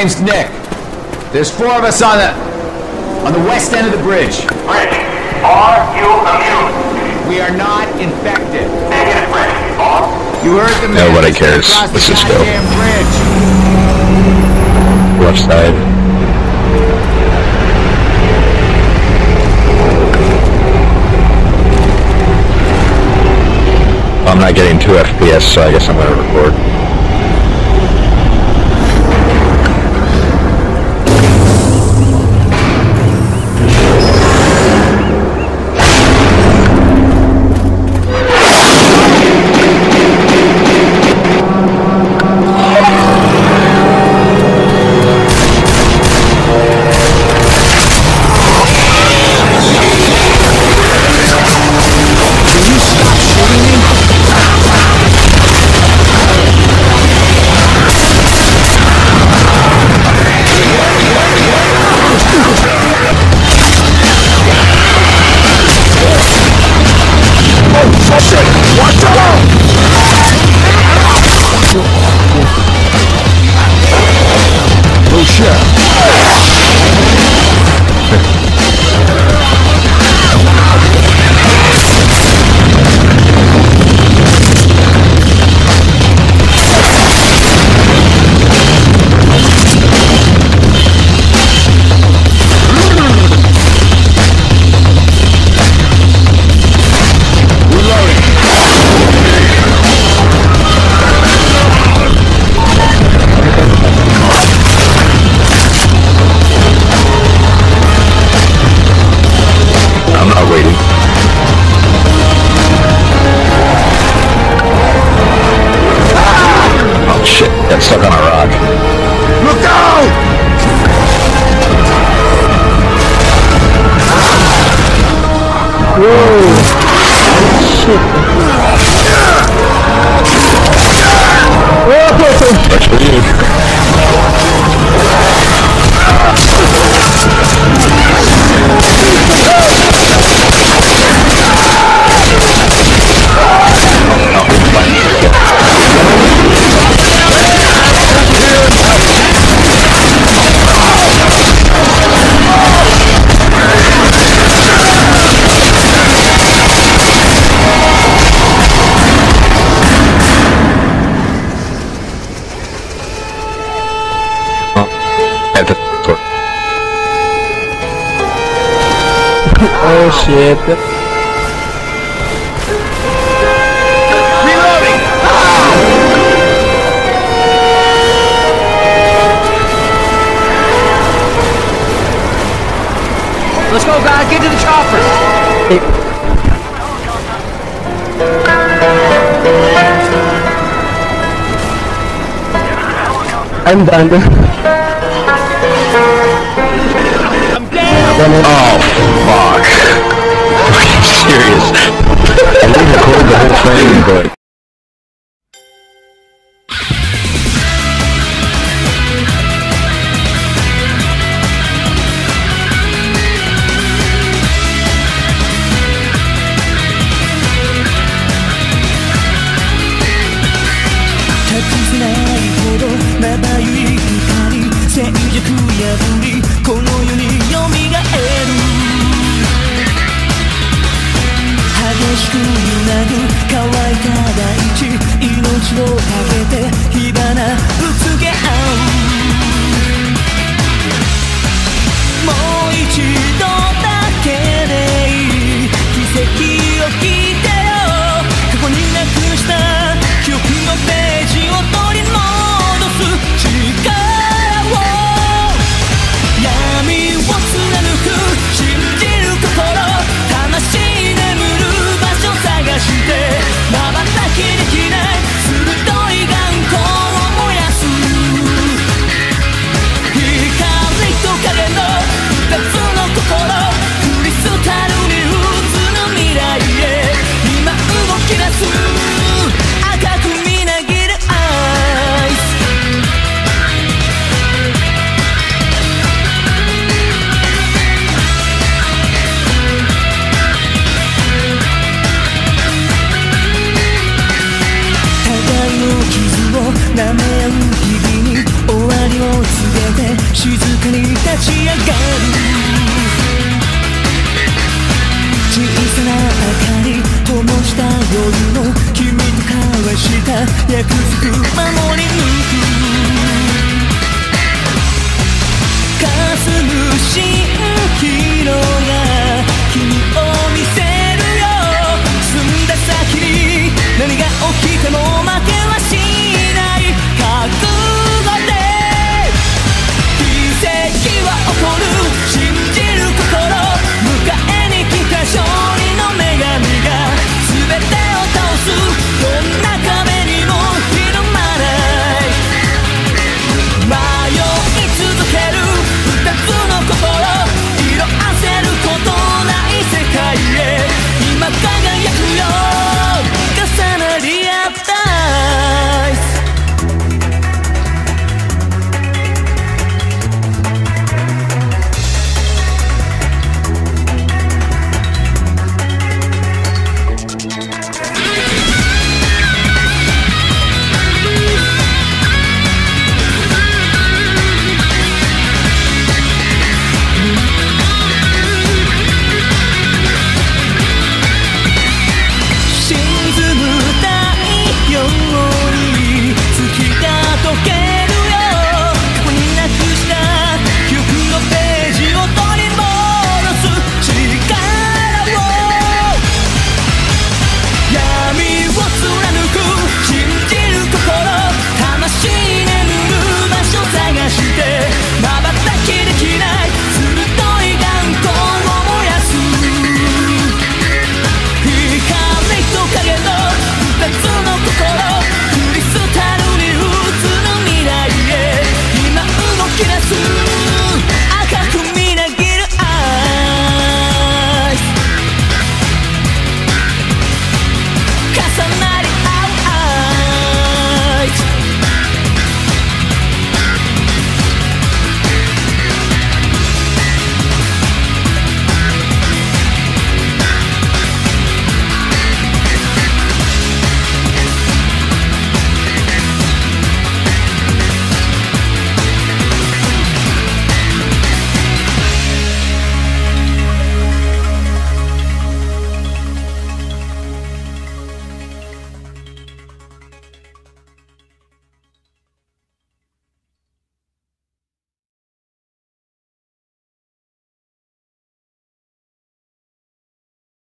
name's Nick. There's four of us on the on the west end of the bridge. Rich, are you immune? We are not infected. Negative, Rich. Off. You heard the man. Nobody cares. Let's just go. bridge. Left side. I'm not getting 2 FPS, so I guess I'm gonna record. That's shit. Reloading! Ah! Let's go, guys. Get to the chopper. I'm done. I'm down. Oh, fuck. Are you serious? people have